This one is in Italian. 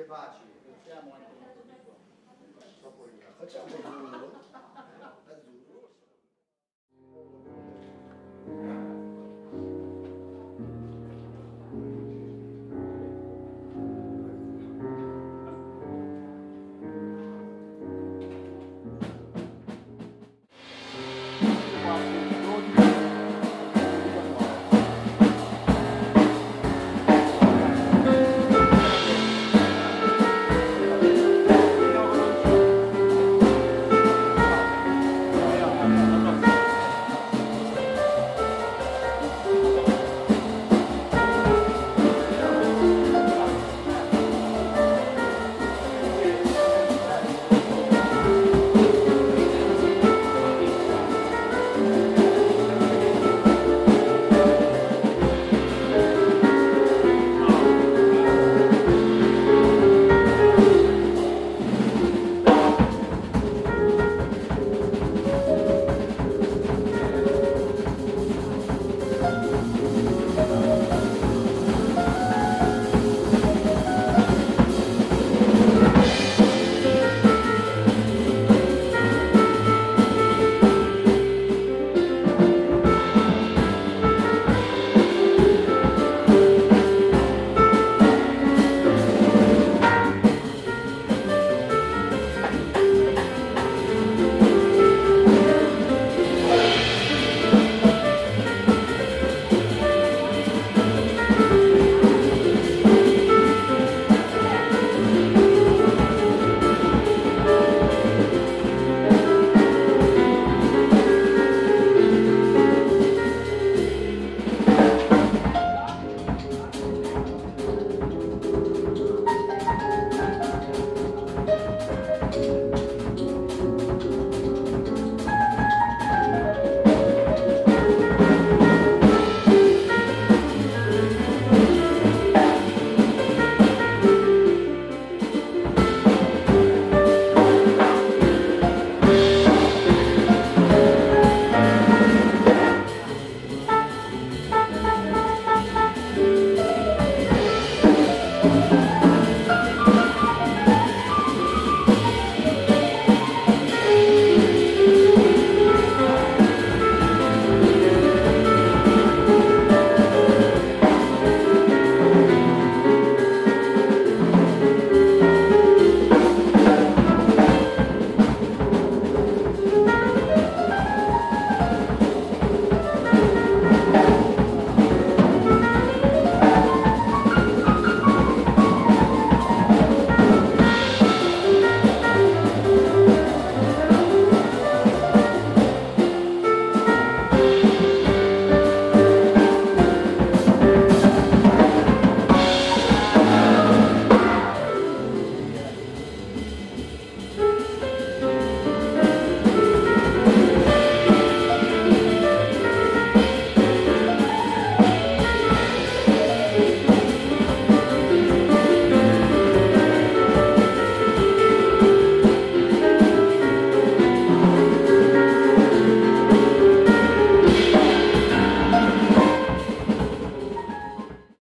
le Pensiamo Facciamo anche un po' Facciamo.